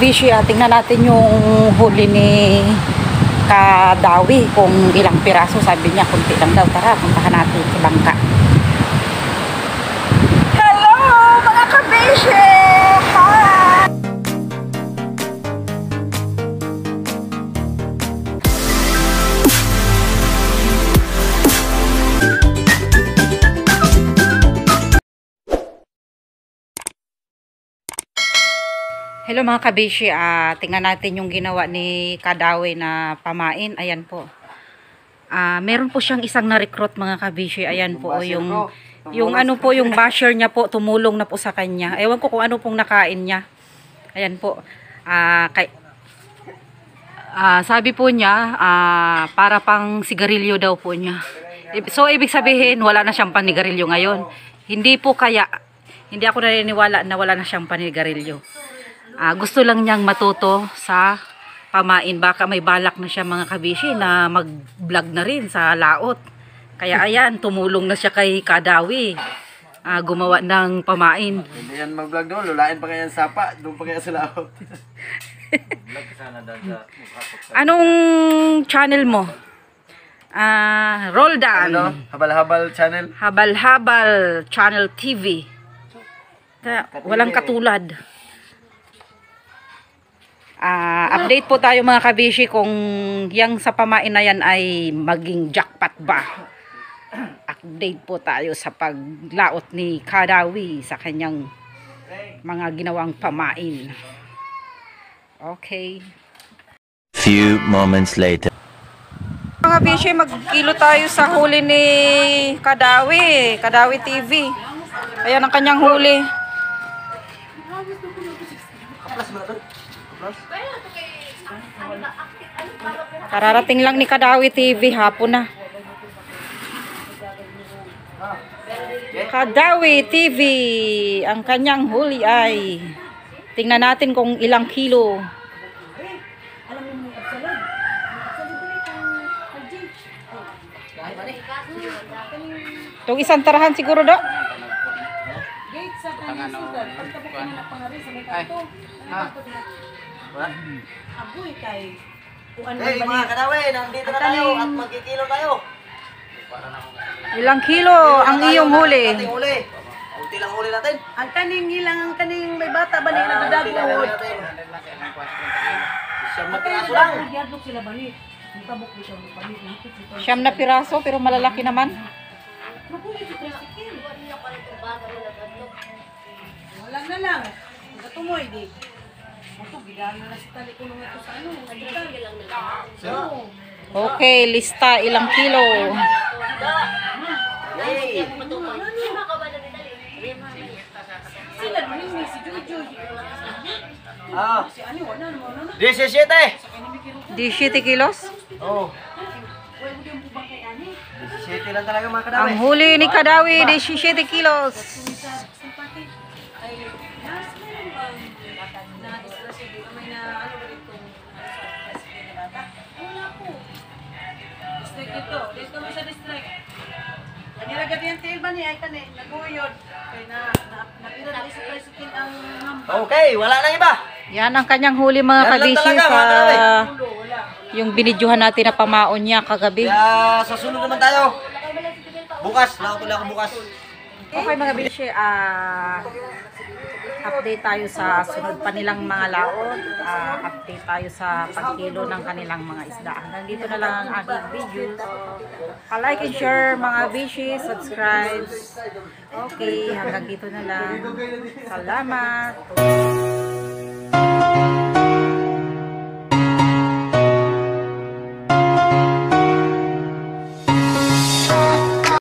Bishi, ah, tingnan natin yung huli ni Kadawi kung ilang piraso. Sabi niya, kunti lang daw. Tara, puntahan natin si Bangka. Hello, mga kabishi! Hello mga kabishi, ah, tingnan natin yung ginawa ni Kadawi na pamain. Ayan po. Ah, meron po siyang isang na-recruit mga kabishi. Ayan po, o yung yung ano po, yung basher niya po, tumulong na po sa kanya. Ewan ko kung ano pong nakain niya. Ayan po. Ah, kay, ah, sabi po niya, ah, para pang sigarilyo daw po niya. So, ibig sabihin, wala na siyang panigarilyo ngayon. Hindi po kaya, hindi ako naniniwala na wala na siyang panigarilyo. Ah, gusto lang niyang matuto sa pamain. Baka may balak na siya mga kabishi na mag-vlog na rin sa laot. Kaya ayan, tumulong na siya kay Kadawi. Ah, gumawa ng pamain. Hindi yan mag-vlog doon, lulain pa kaya sapa, doon pa kaya sa laot. Anong channel mo? Ah, Roldan. ano? Habal-habal channel. Habal-habal Channel TV. Kaya, walang katulad. Ah, update po tayo mga kabishi kung yang sa pamain na yan ay maging jackpot ba. Update po tayo sa paglaot ni Kadawi sa kanyang mga ginawang pamain. Okay. Few moments later. Mga bishi, magkilo tayo sa huli ni Kadawi, Kadawi TV. Ayan ang kanyang huli. Kararating lang ni Kadawi TV, hapon na. Kadawi TV, ang kanyang huli ay tingnan natin kung ilang kilo. Itong isang tarahan siguro do. Hey mga kadawe, nandito na tayo at magkikilo tayo. Ilang kilo ang iyong huli? Ating huli. Kunti lang huli natin. Ang kaning ilang ang kaning may bata ba na nagdadagod? Siyam na piraso lang. Yadlok sila ang bani. Siyam na piraso pero malalaki naman. Wala na lang. Gatumoy di. Okay, lista ilang kilo. Ah, Si ano wala na wala na. 17. 17 kilos. Oh. 17 lang talaga mga kadawe. Ang huli ni Kadawi, 17 kilos. Ang tail ba ni ay kani naguyod. Kay na na napira na sa tricycle ang. Okay, wala nang iba. Yan ang kanyang huli mga Yan lang talaga, sa mga kadawi. Ulo, wala. yung binidyohan natin na pamaon niya kagabi. Kaya sa sunod naman tayo. Bukas, laot ulit ako bukas. Okay mga bishi, ah update tayo sa sunod pa nilang mga laot. Ah, update tayo sa pagkilo ng kanilang mga isda. Hanggang dito na lang ang aking video. Pa-like and share mga bishi, subscribe. Okay, hanggang dito na lang. Salamat.